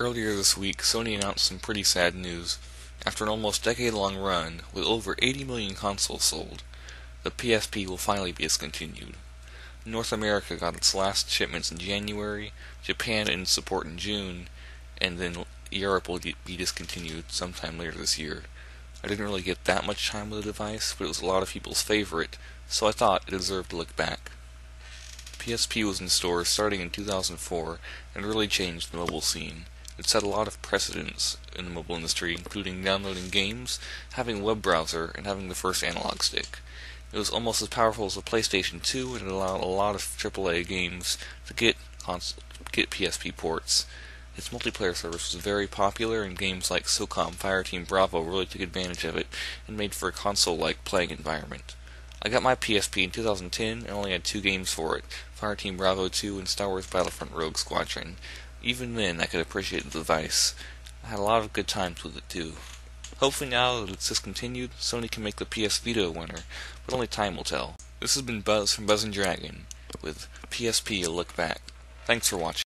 Earlier this week, Sony announced some pretty sad news. After an almost decade-long run, with over 80 million consoles sold, the PSP will finally be discontinued. North America got its last shipments in January, Japan in support in June, and then Europe will be discontinued sometime later this year. I didn't really get that much time with the device, but it was a lot of people's favorite, so I thought it deserved to look back. PSP was in stores starting in 2004 and really changed the mobile scene. It set a lot of precedents in the mobile industry, including downloading games, having a web browser, and having the first analog stick. It was almost as powerful as the PlayStation 2 and it allowed a lot of AAA games to get console, get PSP ports. Its multiplayer service was very popular, and games like SOCOM Fireteam Bravo really took advantage of it and made for a console-like playing environment. I got my PSP in 2010 and only had two games for it Fireteam Bravo 2 and Star Wars Battlefront Rogue Squadron. Even then, I could appreciate the device. I had a lot of good times with it too. Hopefully now that it's discontinued, Sony can make the PS Vita a winner, but only time will tell. This has been Buzz from Buzz and Dragon, with PSP a look back. Thanks for watching.